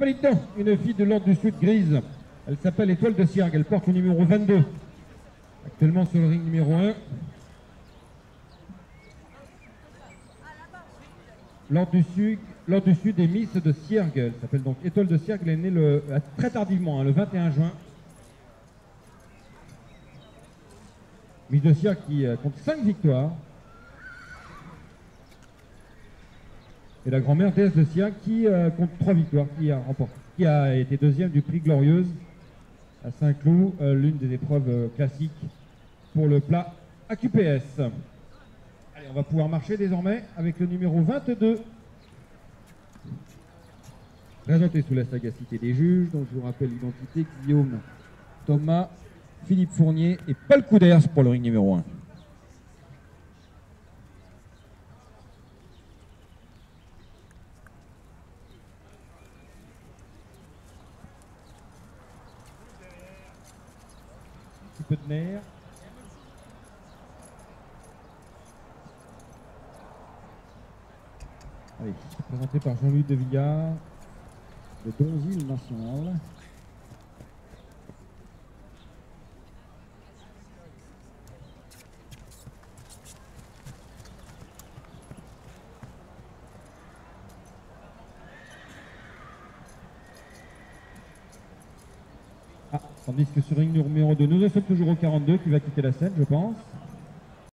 Une fille de l'ordre du Sud grise. Elle s'appelle Étoile de Ciergue, elle porte le numéro 22. Actuellement sur le ring numéro 1. L'ordre du Sud, l'ordre du Sud est Miss de Ciergue. Elle s'appelle donc Étoile de Ciergue. Elle est née euh, très tardivement, hein, le 21 juin. Miss de Ciergue qui euh, compte 5 victoires. Et la grand-mère Déesse de Ciergue qui euh, compte 3 victoires, qui a remporté, qui a été deuxième du prix Glorieuse à Saint-Cloud, euh, l'une des épreuves euh, classiques pour le plat AQPS. Allez, on va pouvoir marcher désormais avec le numéro 22. Présenté sous la sagacité des juges, dont je vous rappelle l'identité Guillaume Thomas, Philippe Fournier et Paul Couders pour le ring numéro 1. Peu de nerfs. Allez, présenté par Jean-Louis de Villard de Donzille National. Tandis que sur ring numéro 2, nous sommes toujours au 42 qui va quitter la scène, je pense.